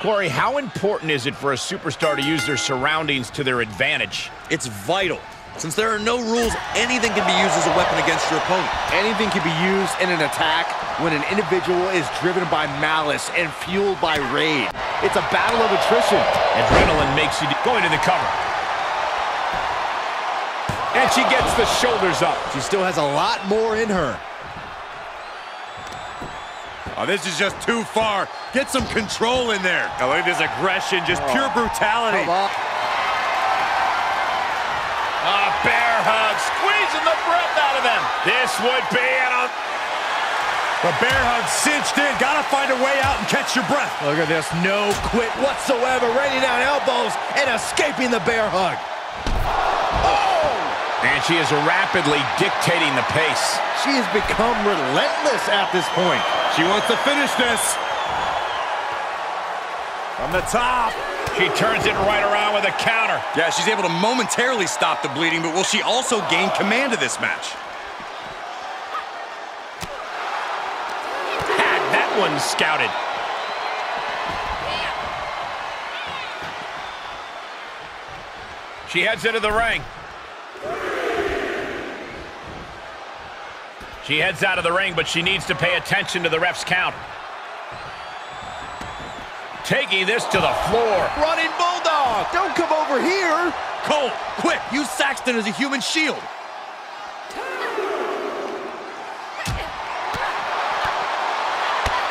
Corey, how important is it for a superstar to use their surroundings to their advantage? It's vital. Since there are no rules, anything can be used as a weapon against your opponent. Anything can be used in an attack when an individual is driven by malice and fueled by rage. It's a battle of attrition. Adrenaline makes you go into the cover. And she gets the shoulders up. She still has a lot more in her. Oh, this is just too far. Get some control in there. Oh, look at this aggression, just oh. pure brutality. A ah, bear hug, squeezing the breath out of them. This would be an... The bear hug cinched in. Gotta find a way out and catch your breath. Look at this. No quit whatsoever. Raining down elbows and escaping the bear hug. And she is rapidly dictating the pace. She has become relentless at this point. She wants to finish this. From the top. She turns it right around with a counter. Yeah, she's able to momentarily stop the bleeding, but will she also gain command of this match? Had that one scouted. She heads into the ring. She heads out of the ring, but she needs to pay attention to the ref's count. Taking this to the floor. Running Bulldog. Don't come over here. Cole, quick, use Saxton as a human shield.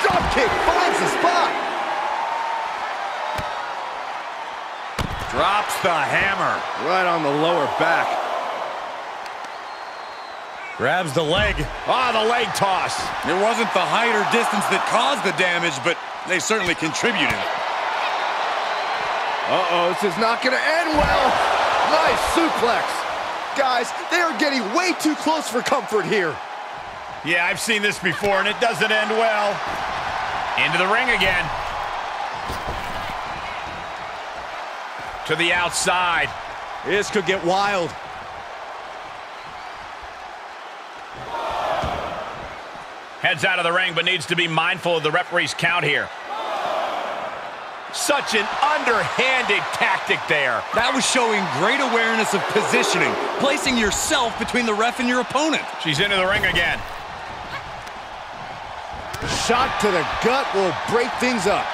Drop kick finds the spot. Drops the hammer. Right on the lower back. Grabs the leg. Ah, the leg toss. It wasn't the height or distance that caused the damage, but they certainly contributed. Uh-oh, this is not going to end well. Nice suplex. Guys, they are getting way too close for comfort here. Yeah, I've seen this before, and it doesn't end well. Into the ring again. To the outside. This could get wild. Heads out of the ring, but needs to be mindful of the referee's count here. Such an underhanded tactic there. That was showing great awareness of positioning, placing yourself between the ref and your opponent. She's into the ring again. Shot to the gut will break things up.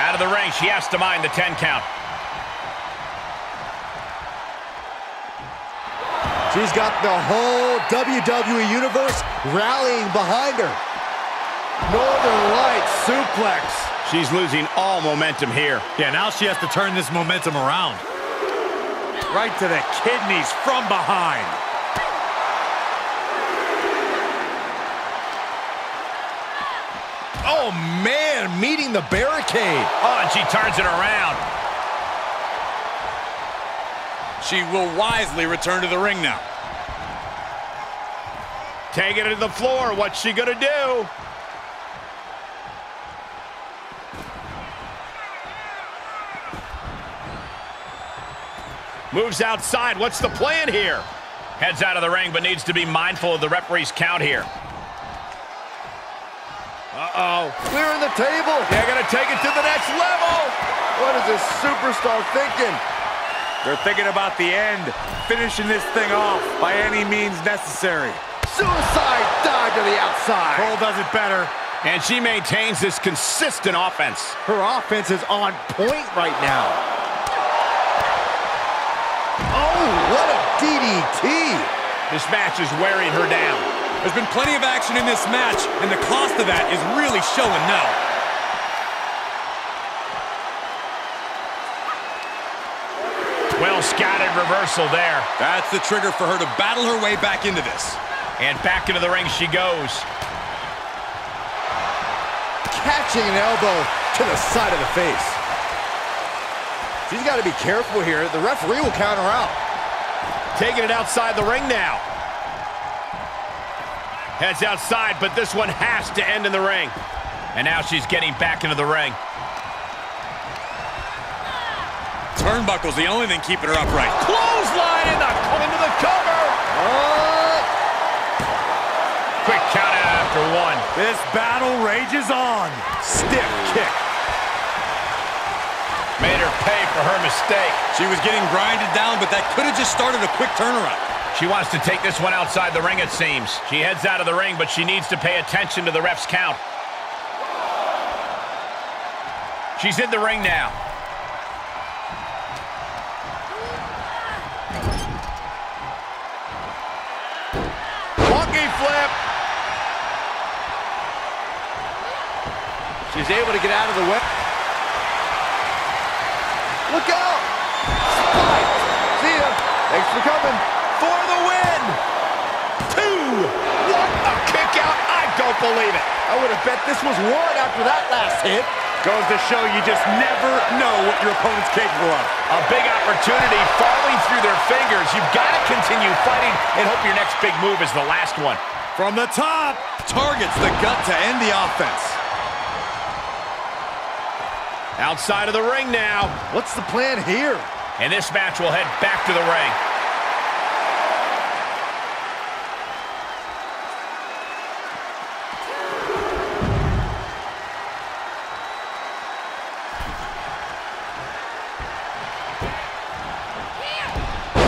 Out of the ring, she has to mind the 10 count. She's got the whole WWE Universe rallying behind her. Northern Lights suplex. She's losing all momentum here. Yeah, now she has to turn this momentum around. Right to the kidneys from behind. Oh, man, meeting the barricade. Oh, and she turns it around. She will wisely return to the ring now. Taking it to the floor. What's she going to do? Moves outside. What's the plan here? Heads out of the ring, but needs to be mindful of the referee's count here. Uh-oh. Clearing the table. They're going to take it to the next level. What is this superstar thinking? They're thinking about the end, finishing this thing off by any means necessary. Suicide dive to the outside. Cole does it better. And she maintains this consistent offense. Her offense is on point right now. Oh, what a DDT. This match is wearing her down. There's been plenty of action in this match, and the cost of that is really showing now. Well scouted reversal there. That's the trigger for her to battle her way back into this. And back into the ring she goes. Catching an elbow to the side of the face. She's got to be careful here. The referee will count her out. Taking it outside the ring now. Heads outside, but this one has to end in the ring. And now she's getting back into the ring. Turnbuckle's the only thing keeping her upright. Clothesline in the, into the cover. Oh. Quick count out after one. This battle rages on. Stiff kick. Made her pay for her mistake. She was getting grinded down, but that could have just started a quick turnaround. She wants to take this one outside the ring, it seems. She heads out of the ring, but she needs to pay attention to the ref's count. She's in the ring now. She's able to get out of the way. Look out! Spike! See ya! Thanks for coming. For the win! Two! What a kick out. I don't believe it. I would have bet this was one after that last hit. Goes to show you just never know what your opponent's capable of. A big opportunity falling through their fingers. You've got to continue fighting and hope your next big move is the last one. From the top, targets the gut to end the offense. Outside of the ring now. What's the plan here? And this match will head back to the ring.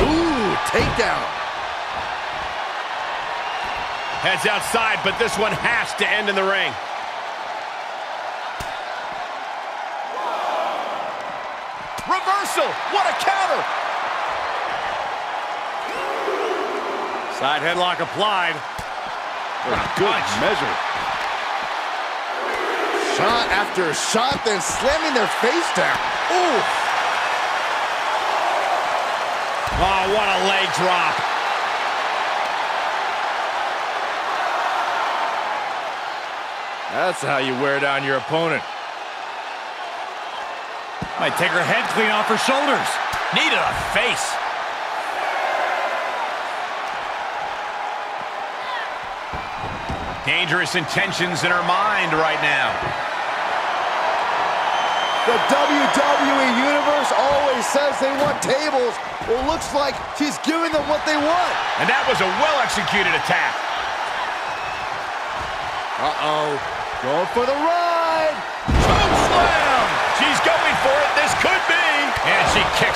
Ooh, takedown. Heads outside, but this one has to end in the ring. Reversal! What a counter! Side headlock applied. Good measure. Shot after shot, then slamming their face down. Ooh, Oh, what a leg drop. That's how you wear down your opponent. Might take her head clean off her shoulders. Knee to the face. Dangerous intentions in her mind right now. the WWE Universe always says they want tables. Well, looks like she's giving them what they want. And that was a well-executed attack. Uh-oh. Going for the ride.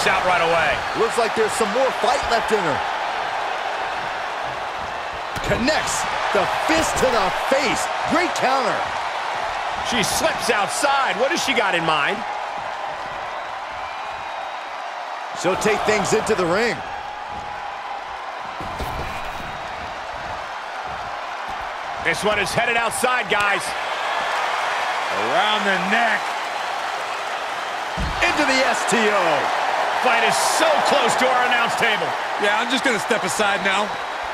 Kicks out right away. Looks like there's some more fight left in her. Connects the fist to the face. Great counter. She slips outside. What has she got in mind? She'll take things into the ring. This one is headed outside, guys. Around the neck. Into the STO. Fight is so close to our announce table. Yeah, I'm just going to step aside now.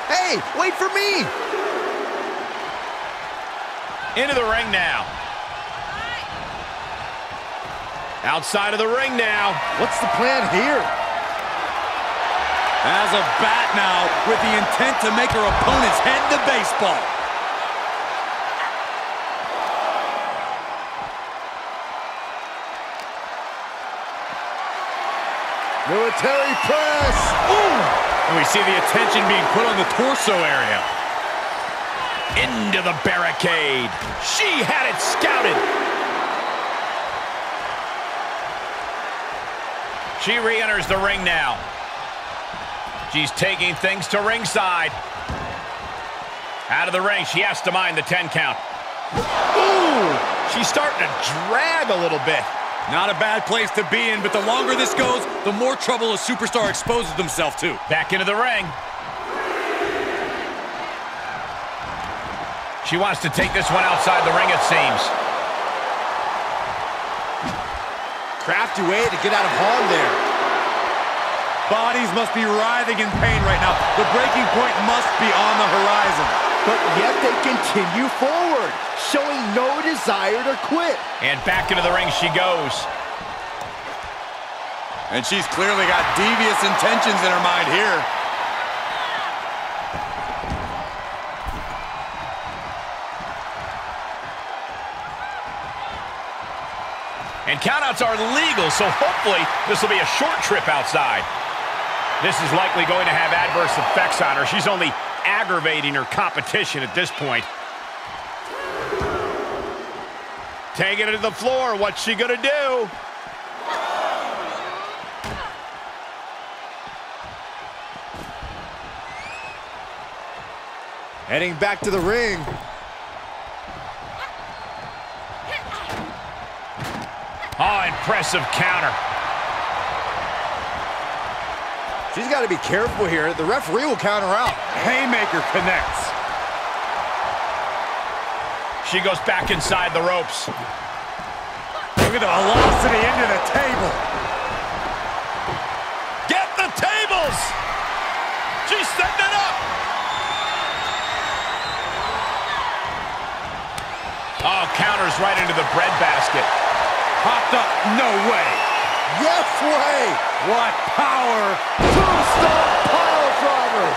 Hey, wait for me. Into the ring now. Outside of the ring now. What's the plan here? As a bat now, with the intent to make her opponent's head the baseball. Military press. And we see the attention being put on the torso area. Into the barricade. She had it scouted. She re-enters the ring now. She's taking things to ringside. Out of the ring, she has to mind the 10 count. Ooh, she's starting to drag a little bit. Not a bad place to be in, but the longer this goes, the more trouble a superstar exposes themselves to. Back into the ring. She wants to take this one outside the ring, it seems. Crafty way to get out of harm there. Bodies must be writhing in pain right now. The breaking point must be on the horizon. But yet they continue forward, showing no desire to quit. And back into the ring she goes. And she's clearly got devious intentions in her mind here. And countouts are legal, so hopefully this will be a short trip outside. This is likely going to have adverse effects on her. She's only aggravating her competition at this point. Taking it to the floor. What's she going to do? Heading back to the ring. Oh, impressive counter. She's got to be careful here. The referee will count her out. Haymaker connects. She goes back inside the ropes. Look at the velocity into the table. Get the tables! She's setting it up! Oh, counters right into the breadbasket. Popped up. No way. Yes way. What power. Tombstone pile driver.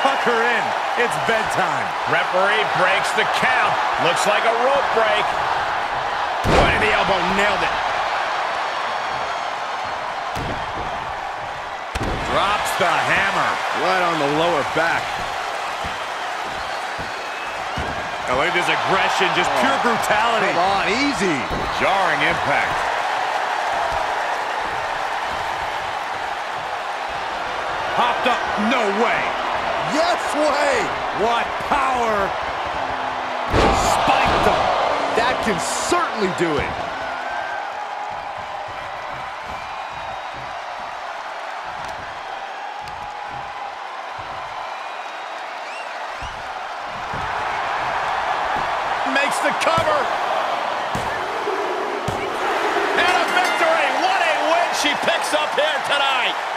Tuck her in. It's bedtime. Referee breaks the count. Looks like a rope break. Point of the elbow, nailed it. Drops the hammer. Right on the lower back. Oh, look at this aggression, just pure oh. brutality. Come on, easy. Jarring impact. Popped up. No way. Yes way. What power. Spiked them. That can certainly do it. Makes the cover. And a victory. What a win she picks up here tonight.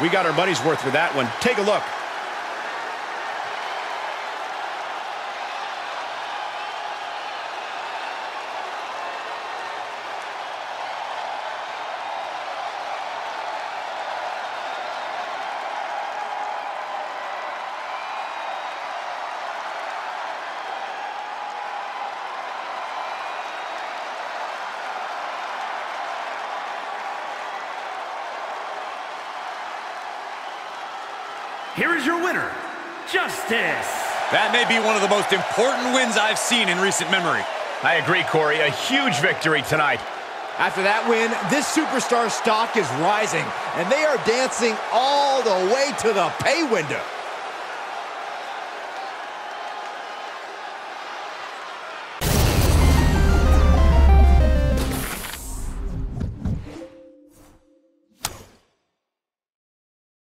We got our money's worth for that one. Take a look. Here is your winner, Justice. That may be one of the most important wins I've seen in recent memory. I agree, Corey. A huge victory tonight. After that win, this superstar stock is rising, and they are dancing all the way to the pay window.